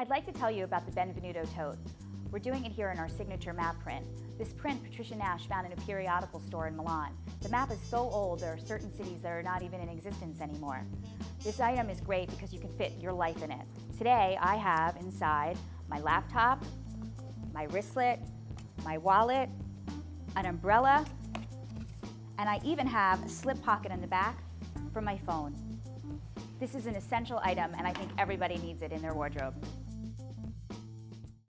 I'd like to tell you about the Benvenuto tote. We're doing it here in our signature map print. This print Patricia Nash found in a periodical store in Milan. The map is so old there are certain cities that are not even in existence anymore. This item is great because you can fit your life in it. Today I have inside my laptop, my wristlet, my wallet, an umbrella, and I even have a slip pocket in the back for my phone. This is an essential item and I think everybody needs it in their wardrobe.